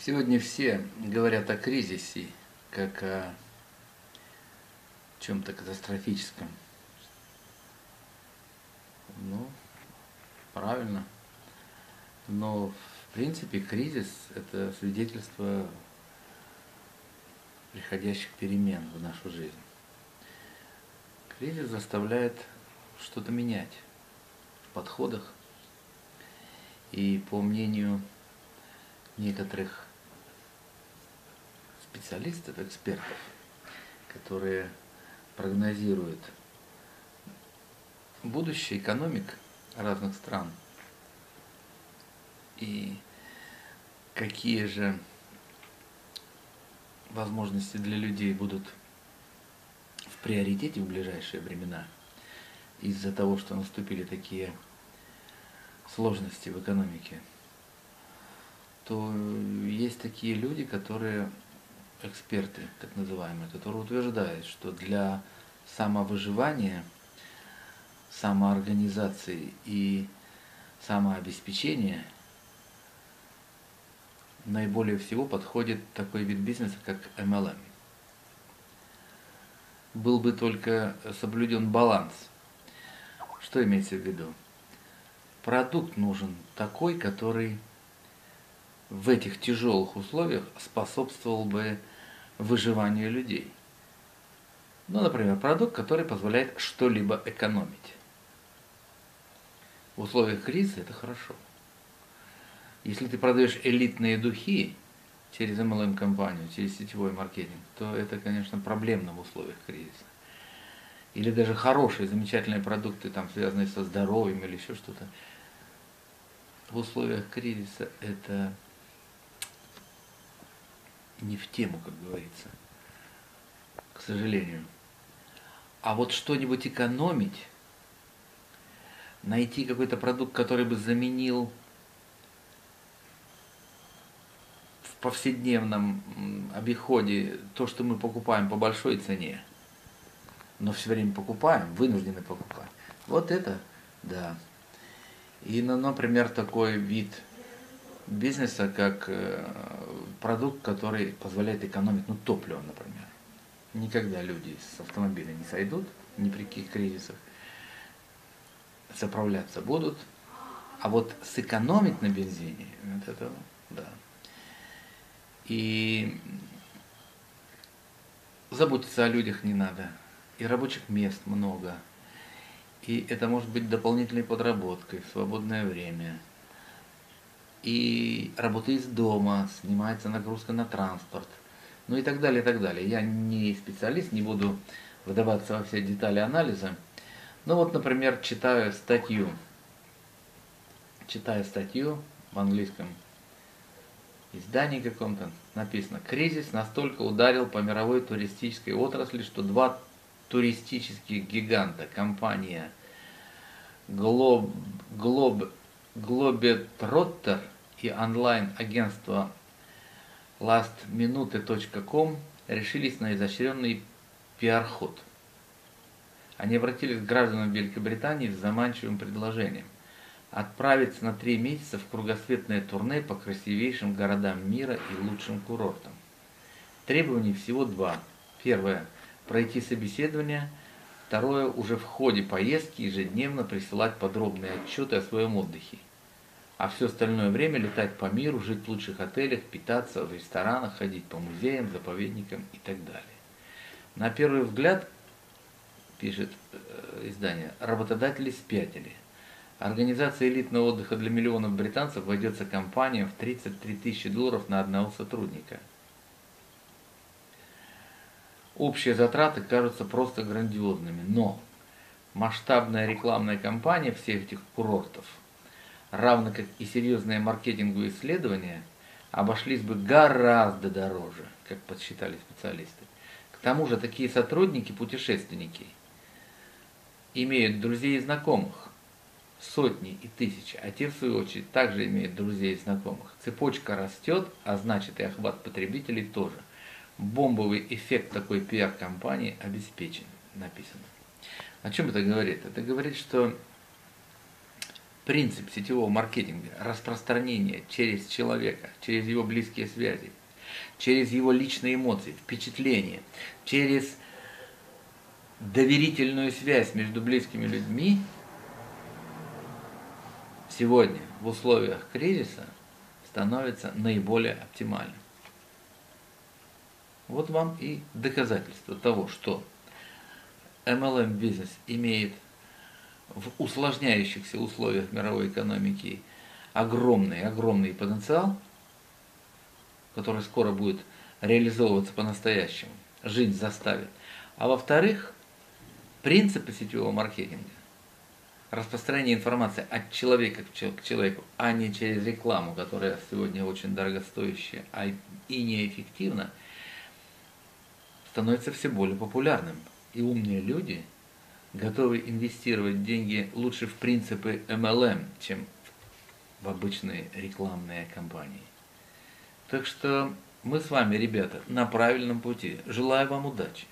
Сегодня все говорят о кризисе, как о чем-то катастрофическом. Ну, правильно. Но, в принципе, кризис – это свидетельство приходящих перемен в нашу жизнь. Кризис заставляет что-то менять в подходах. И по мнению некоторых специалистов, экспертов, которые прогнозируют будущее экономик разных стран. И какие же возможности для людей будут в приоритете в ближайшие времена из-за того, что наступили такие сложности в экономике, то есть такие люди, которые эксперты, так называемые, которые утверждают, что для самовыживания, самоорганизации и самообеспечения наиболее всего подходит такой вид бизнеса, как MLM. Был бы только соблюден баланс. Что имеется в виду? Продукт нужен такой, который в этих тяжелых условиях способствовал бы выживанию людей. Ну, например, продукт, который позволяет что-либо экономить. В условиях кризиса это хорошо. Если ты продаешь элитные духи через MLM-компанию, через сетевой маркетинг, то это, конечно, проблемно в условиях кризиса. Или даже хорошие, замечательные продукты, там, связанные со здоровьем или еще что-то. В условиях кризиса это не в тему, как говорится, к сожалению. А вот что-нибудь экономить, найти какой-то продукт, который бы заменил в повседневном обиходе то, что мы покупаем по большой цене, но все время покупаем, вынуждены покупать. Вот это, да. И, ну, например, такой вид бизнеса, как э, продукт, который позволяет экономить, ну, топливо, например. Никогда люди с автомобиля не сойдут, ни при каких кризисах. Заправляться будут. А вот сэкономить на бензине, вот это, да. И заботиться о людях не надо. И рабочих мест много. И это может быть дополнительной подработкой в свободное время и работа из дома, снимается нагрузка на транспорт, ну и так далее, и так далее. Я не специалист, не буду вдаваться во все детали анализа. Ну вот, например, читаю статью, читаю статью в английском издании каком-то, написано, кризис настолько ударил по мировой туристической отрасли, что два туристических гиганта, компания Globe, Globe Globetrotter и онлайн-агентство lastminute.com решились на изощренный пиар-ход. Они обратились к гражданам Великобритании с заманчивым предложением отправиться на три месяца в кругосветное турне по красивейшим городам мира и лучшим курортам. Требований всего два. Первое – пройти собеседование. Второе – уже в ходе поездки ежедневно присылать подробные отчеты о своем отдыхе а все остальное время летать по миру, жить в лучших отелях, питаться в ресторанах, ходить по музеям, заповедникам и так далее. На первый взгляд, пишет э, издание, работодатели спятили. Организация элитного отдыха для миллионов британцев войдется компаниям в 33 тысячи долларов на одного сотрудника. Общие затраты кажутся просто грандиозными, но масштабная рекламная кампания всех этих курортов – равно как и серьезные маркетинговые исследования, обошлись бы гораздо дороже, как подсчитали специалисты. К тому же такие сотрудники, путешественники, имеют друзей и знакомых, сотни и тысячи, а те, в свою очередь, также имеют друзей и знакомых. Цепочка растет, а значит и охват потребителей тоже. Бомбовый эффект такой пиар-компании обеспечен, написано. О чем это говорит? Это говорит, что принцип сетевого маркетинга – распространение через человека, через его близкие связи, через его личные эмоции, впечатления, через доверительную связь между близкими людьми сегодня в условиях кризиса становится наиболее оптимальным. Вот вам и доказательство того, что MLM бизнес имеет в усложняющихся условиях мировой экономики огромный, огромный потенциал, который скоро будет реализовываться по-настоящему, жить заставит. А во-вторых, принципы сетевого маркетинга, распространение информации от человека к человеку, а не через рекламу, которая сегодня очень дорогостоящая а и неэффективна, становится все более популярным. И умные люди – готовы инвестировать деньги лучше в принципы MLM, чем в обычные рекламные кампании. Так что мы с вами, ребята, на правильном пути. Желаю вам удачи.